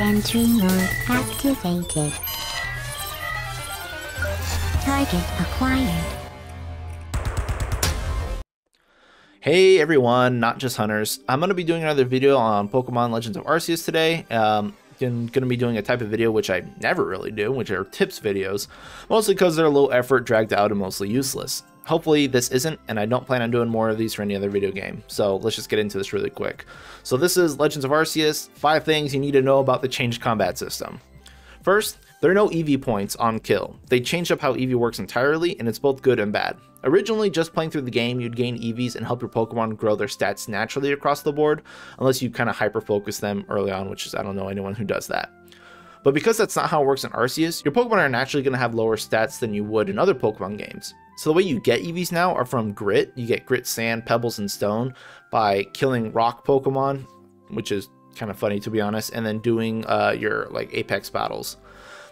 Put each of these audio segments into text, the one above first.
Sentry mode activated. Target acquired. Hey everyone, not just hunters. I'm going to be doing another video on Pokemon Legends of Arceus today. Um, I'm going to be doing a type of video which I never really do, which are tips videos, mostly because they're low effort, dragged out, and mostly useless. Hopefully this isn't, and I don't plan on doing more of these for any other video game. So let's just get into this really quick. So this is Legends of Arceus, 5 things you need to know about the changed combat system. First, there are no EV points on kill. They changed up how EV works entirely, and it's both good and bad. Originally, just playing through the game, you'd gain EVs and help your Pokemon grow their stats naturally across the board, unless you kind of hyper focus them early on, which is, I don't know anyone who does that. But because that's not how it works in Arceus, your Pokemon are naturally going to have lower stats than you would in other Pokemon games. So the way you get EVs now are from Grit. You get Grit, Sand, Pebbles, and Stone by killing Rock Pokemon, which is kind of funny to be honest, and then doing uh, your like Apex battles.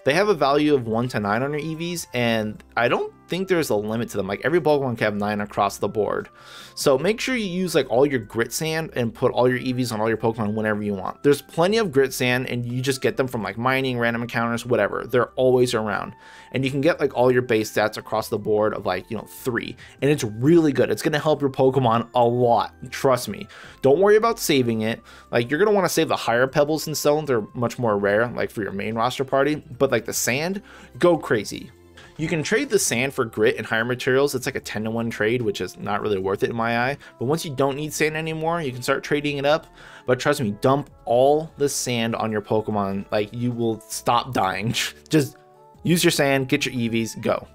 They have a value of 1 to 9 on your EVs, and I don't think there's a limit to them. Like every Pokemon can have 9 across the board. So make sure you use like all your grit sand and put all your EVs on all your Pokemon whenever you want. There's plenty of grit sand and you just get them from like mining, random encounters, whatever. They're always around. And you can get like all your base stats across the board of like, you know, 3. And it's really good. It's going to help your Pokemon a lot. Trust me. Don't worry about saving it. Like you're going to want to save the higher pebbles and stones. They're much more rare like for your main roster party, but like the sand, go crazy. You can trade the sand for grit and higher materials. It's like a 10 to 1 trade, which is not really worth it in my eye. But once you don't need sand anymore, you can start trading it up. But trust me, dump all the sand on your Pokemon. Like you will stop dying. Just use your sand, get your EVs, go.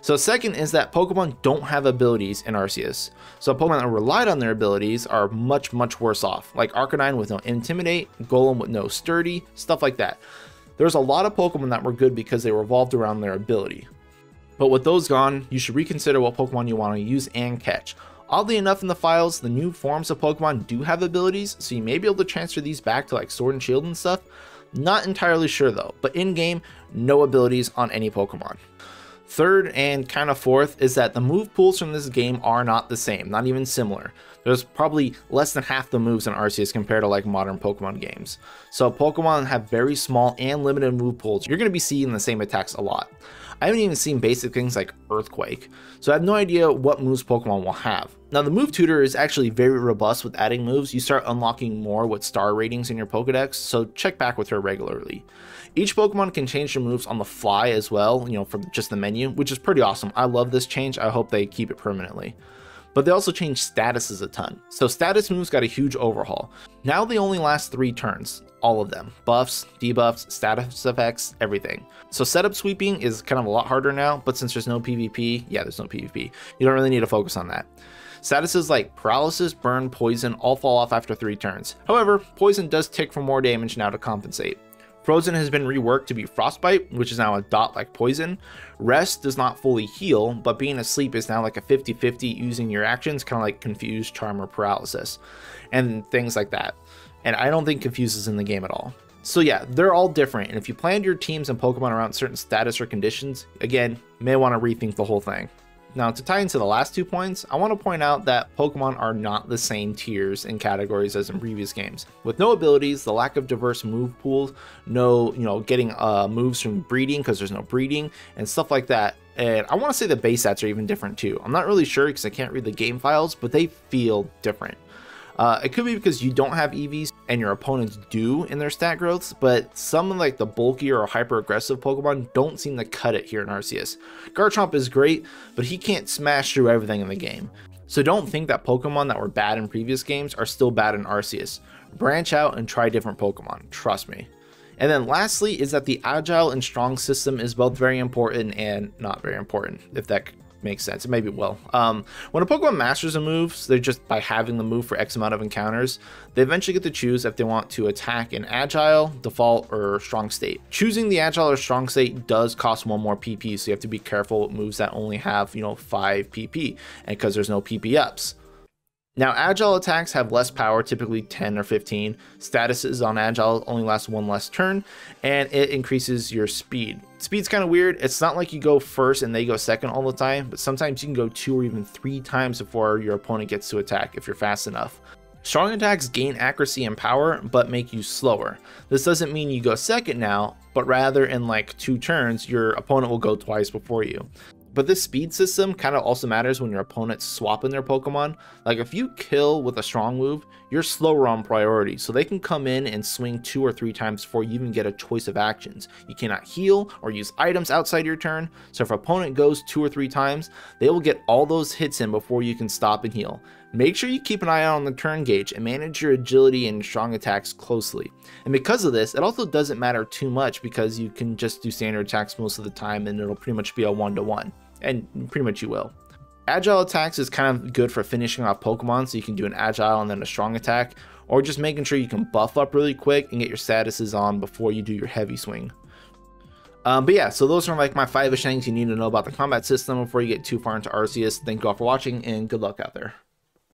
So second is that Pokemon don't have abilities in Arceus. So Pokemon that relied on their abilities are much, much worse off. Like Arcanine with no Intimidate, Golem with no Sturdy, stuff like that. There's a lot of Pokemon that were good because they revolved around their ability. But with those gone, you should reconsider what Pokemon you want to use and catch. Oddly enough in the files, the new forms of Pokemon do have abilities, so you may be able to transfer these back to like Sword and Shield and stuff. Not entirely sure though, but in game, no abilities on any Pokemon. Third and kind of fourth is that the move pools from this game are not the same, not even similar. There's probably less than half the moves in Arceus compared to like modern Pokemon games. So Pokemon have very small and limited move pools. You're going to be seeing the same attacks a lot. I haven't even seen basic things like Earthquake, so I have no idea what moves Pokemon will have. Now the move tutor is actually very robust with adding moves. You start unlocking more with star ratings in your Pokedex, so check back with her regularly. Each Pokemon can change their moves on the fly as well, you know, from just the menu, which is pretty awesome. I love this change. I hope they keep it permanently. But they also changed statuses a ton. So status moves got a huge overhaul. Now they only last three turns, all of them. Buffs, debuffs, status effects, everything. So setup sweeping is kind of a lot harder now, but since there's no PvP, yeah, there's no PvP, you don't really need to focus on that. Statuses like paralysis, burn, poison all fall off after 3 turns. However, poison does tick for more damage now to compensate. Frozen has been reworked to be Frostbite, which is now a dot like poison. Rest does not fully heal, but being asleep is now like a 50 50 using your actions, kind of like Confuse, Charm, or Paralysis, and things like that. And I don't think Confuse is in the game at all. So yeah, they're all different, and if you planned your teams and Pokemon around certain status or conditions, again, may want to rethink the whole thing. Now, to tie into the last two points, I want to point out that Pokemon are not the same tiers and categories as in previous games. With no abilities, the lack of diverse move pools, no, you know, getting uh, moves from breeding because there's no breeding, and stuff like that, and I want to say the base stats are even different too. I'm not really sure because I can't read the game files, but they feel different. Uh, it could be because you don't have EVs and your opponents do in their stat growths, but some of like the bulkier or hyper aggressive Pokemon don't seem to cut it here in Arceus. Garchomp is great, but he can't smash through everything in the game. So don't think that Pokemon that were bad in previous games are still bad in Arceus. Branch out and try different Pokemon, trust me. And then lastly is that the agile and strong system is both very important and not very important, if that makes sense. It maybe will. Um, when a Pokemon masters a move, so they're just by having the move for X amount of encounters, they eventually get to choose if they want to attack in Agile, Default, or Strong State. Choosing the Agile or Strong State does cost one more PP, so you have to be careful with moves that only have, you know, 5 PP, and because there's no PP ups. Now, agile attacks have less power, typically 10 or 15. Statuses on agile only last one less turn, and it increases your speed. Speed's kind of weird. It's not like you go first and they go second all the time, but sometimes you can go two or even three times before your opponent gets to attack if you're fast enough. Strong attacks gain accuracy and power, but make you slower. This doesn't mean you go second now, but rather in like two turns, your opponent will go twice before you. But this speed system kind of also matters when your opponent's swapping their Pokemon. Like if you kill with a strong move, you're slower on priority, so they can come in and swing two or three times before you even get a choice of actions. You cannot heal or use items outside your turn, so if opponent goes two or three times, they will get all those hits in before you can stop and heal. Make sure you keep an eye out on the turn gauge and manage your agility and strong attacks closely. And because of this, it also doesn't matter too much because you can just do standard attacks most of the time and it'll pretty much be a one to one. And pretty much you will. Agile attacks is kind of good for finishing off Pokemon, so you can do an agile and then a strong attack, or just making sure you can buff up really quick and get your statuses on before you do your heavy swing. Um, but yeah, so those are like my five-ish things you need to know about the combat system before you get too far into Arceus. Thank you all for watching and good luck out there.